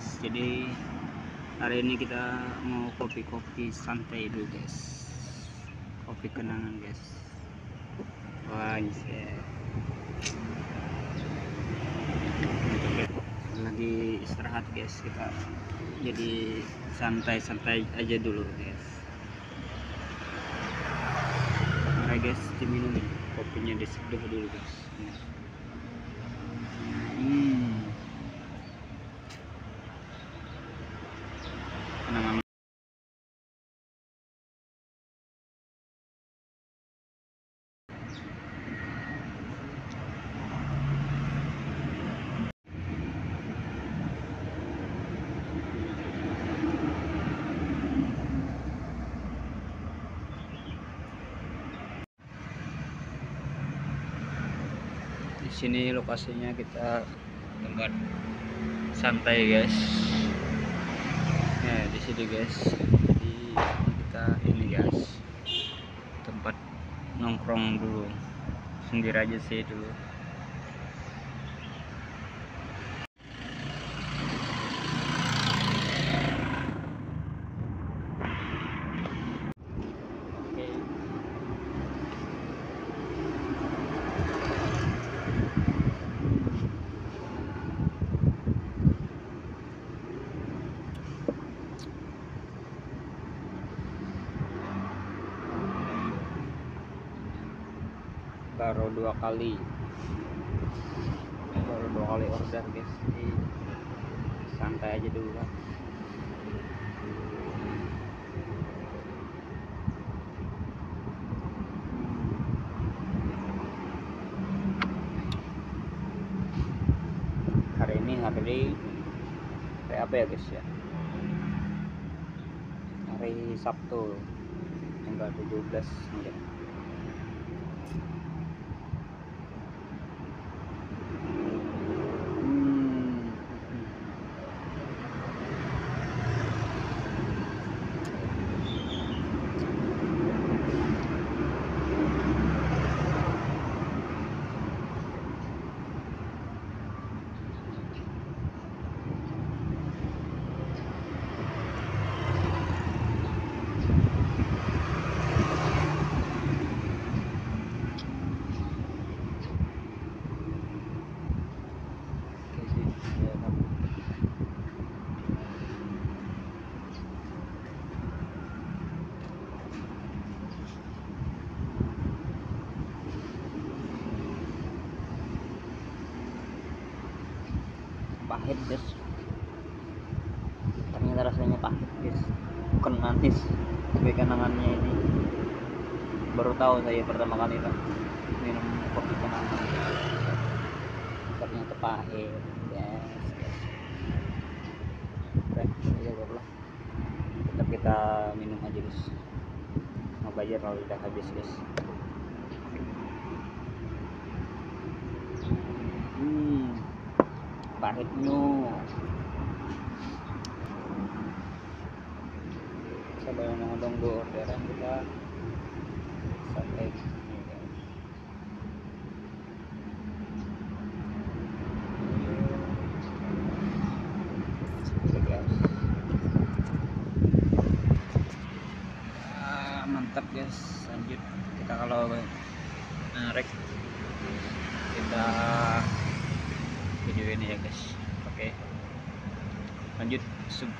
guys. Jadi hari ini kita mau kopi-kopi santai dulu guys. Kopi kenangan guys. Wah lagi istirahat guys. Kita jadi santai-santai aja dulu guys. Mari guys diminum kopinya diseduh dulu guys. Hmm kenangan di sini lokasinya kita tempat santai guys ya di sini guys. Jadi kita ini guys tempat nongkrong dulu. Sendiri aja sih dulu Oke. Baru dua kali. Baru dua kali order guys. Jadi santai aja dulu lah hari ini hari hari apa ya guys ya? Hari Sabtu tanggal 17 mungkin Hmm. Oke sih, ya, Kak. Pahit guys ternyata rasanya pahit guys bukan manis tapi kenangannya ini. Baru tahu saya pertama kali lah minum kopi kenangan. Ternyata pahit yes. oke ya lah. Tetap kita minum aja guys mau bayar kalau udah habis guys hmm pahitnya sabar mau nunggu orderan kita? Sampai sini guys. Oke, guys Ah, mantap guys. Lanjut. Kita kalau narik kita video ini ya guys. Oke. Lanjut. Sub